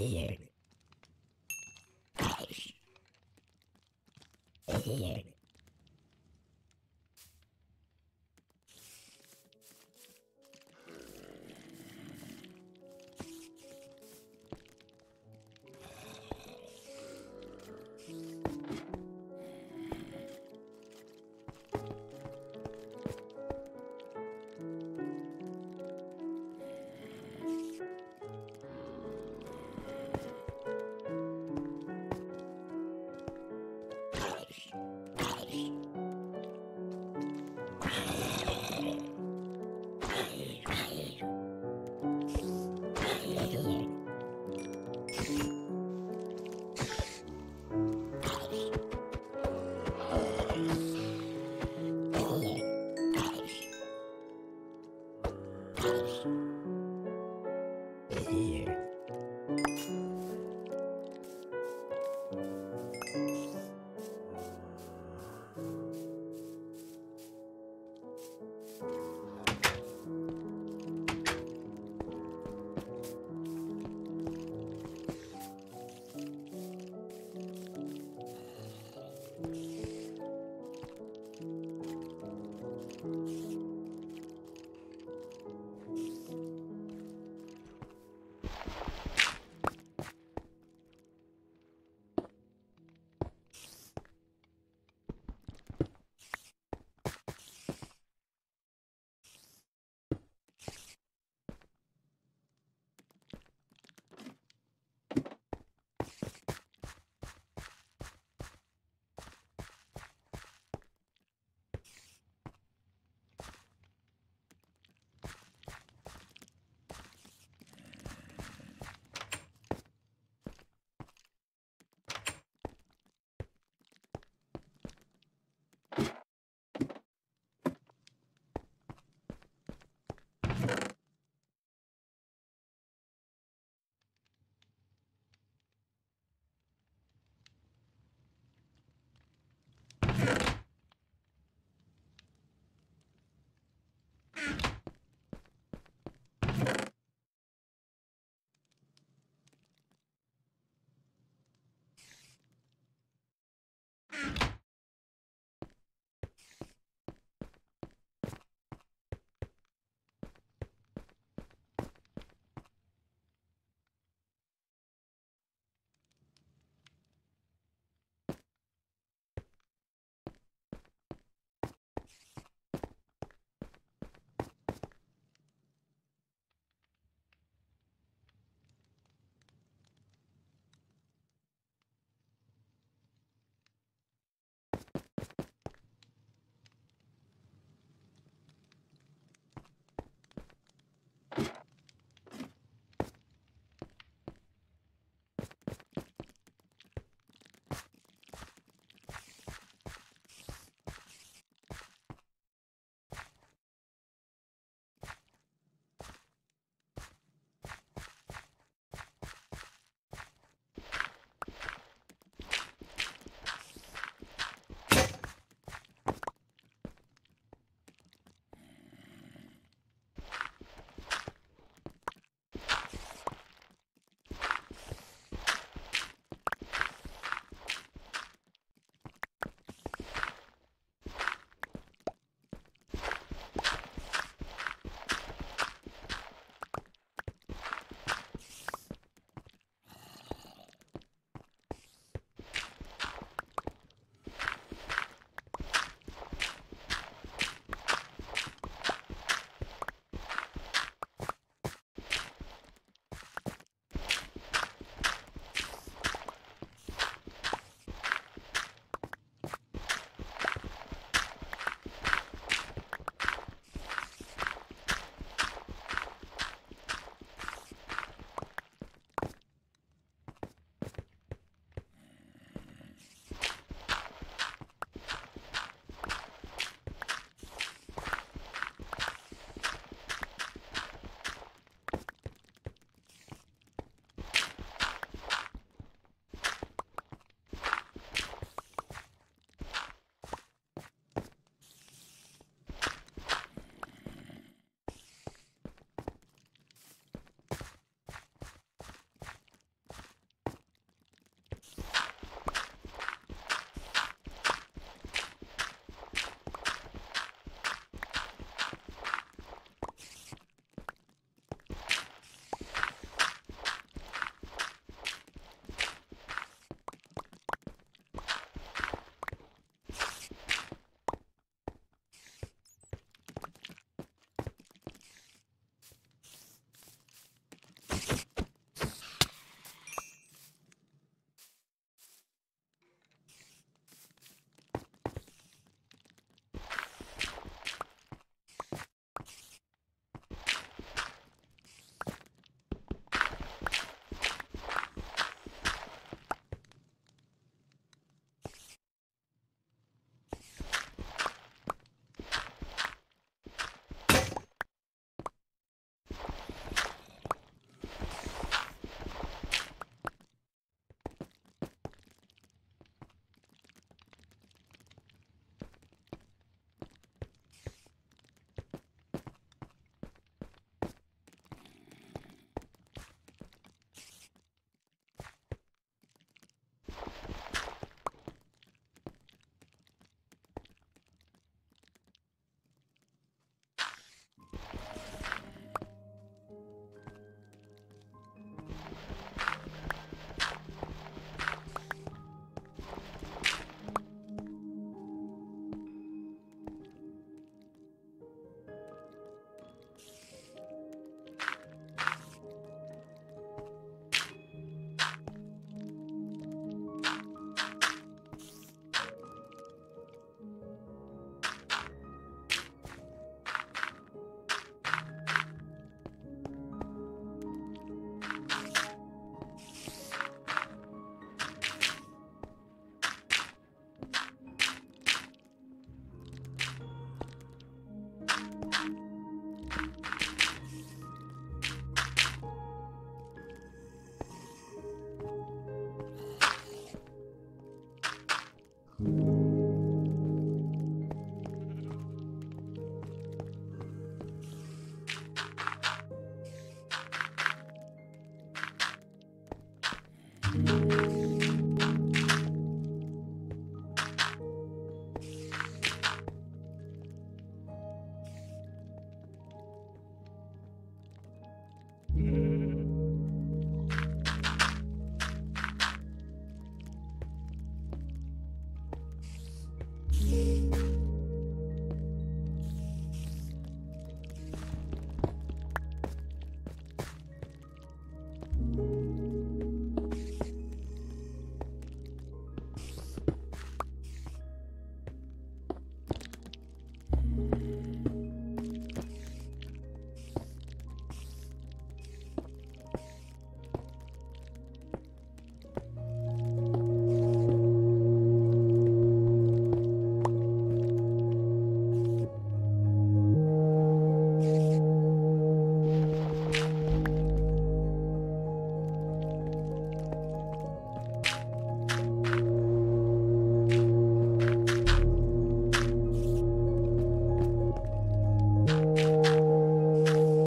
Here. Here.